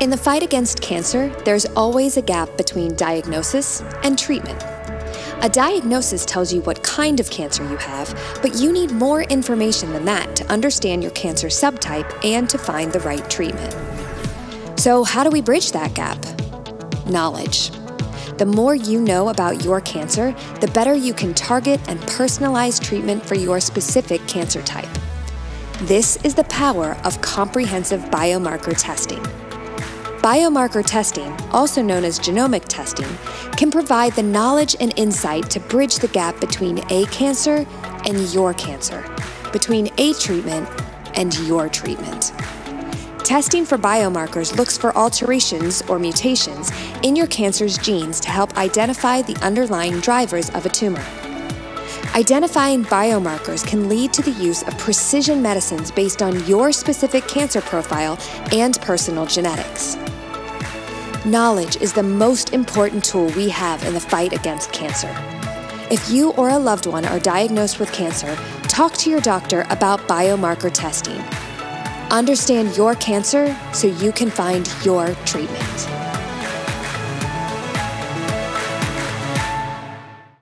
In the fight against cancer, there's always a gap between diagnosis and treatment. A diagnosis tells you what kind of cancer you have, but you need more information than that to understand your cancer subtype and to find the right treatment. So, how do we bridge that gap? Knowledge. The more you know about your cancer, the better you can target and personalize treatment for your specific cancer type. This is the power of comprehensive biomarker testing. Biomarker testing, also known as genomic testing, can provide the knowledge and insight to bridge the gap between a cancer and your cancer, between a treatment and your treatment. Testing for biomarkers looks for alterations or mutations in your cancer's genes to help identify the underlying drivers of a tumor. Identifying biomarkers can lead to the use of precision medicines based on your specific cancer profile and personal genetics. Knowledge is the most important tool we have in the fight against cancer. If you or a loved one are diagnosed with cancer, talk to your doctor about biomarker testing. Understand your cancer so you can find your treatment.